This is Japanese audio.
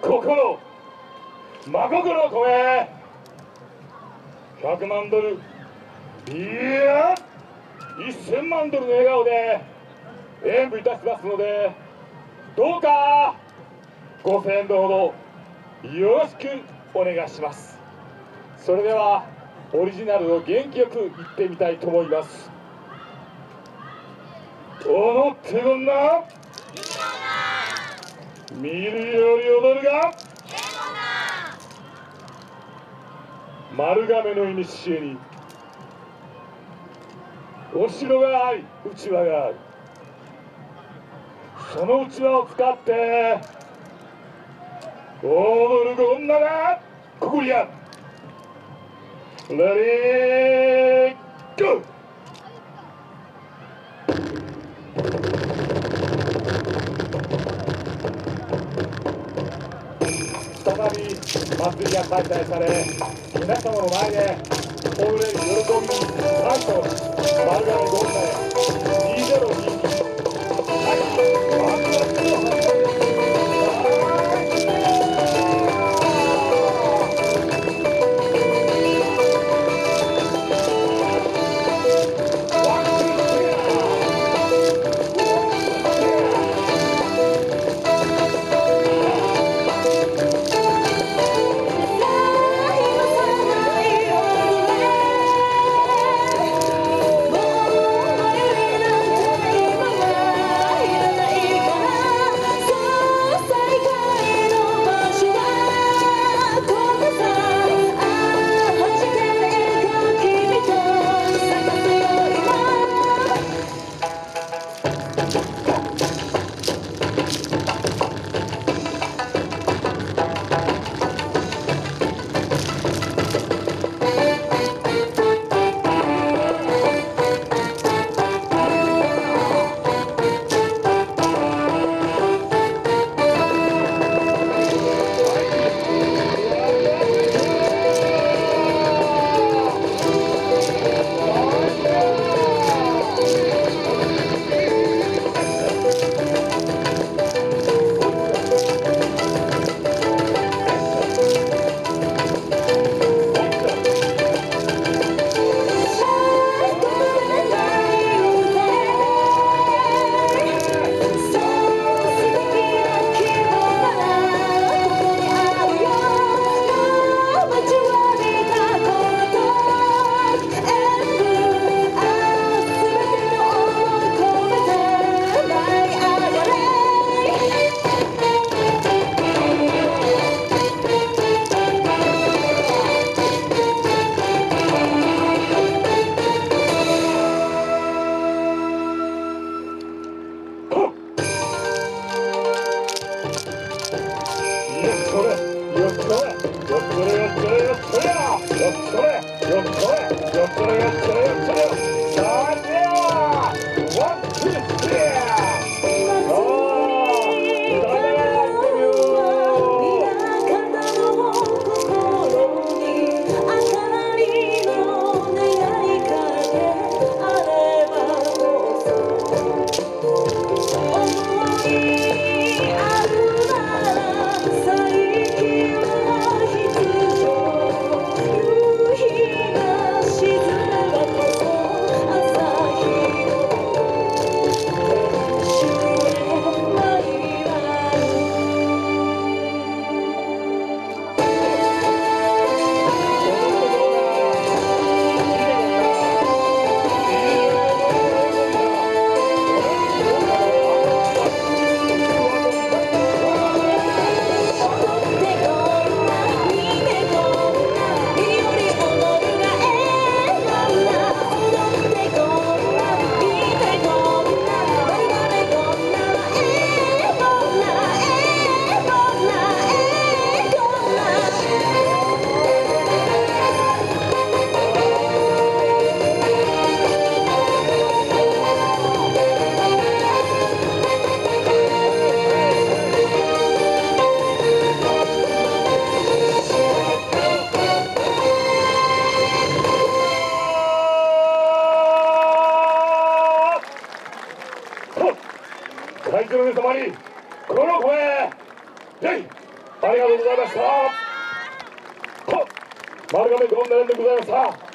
心真心を込め100万ドル。いや1000万ドルの笑顔で演舞いたしますのでどうか5000円ほどよろしくお願いします。それではオリジナルを元気よく言ってみたいと思います。踊ってごんな見るより踊るが丸亀の古にお城があり内輪があるその内輪を使って踊る女がここにある。レディーゴー!再び祭りが開催され皆様の前でお売れる喜びなんと丸亀ゴンナへ Thank you. サイク様にこの声ぜひありがとうございました。と丸亀ゴンダレンでございました